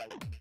like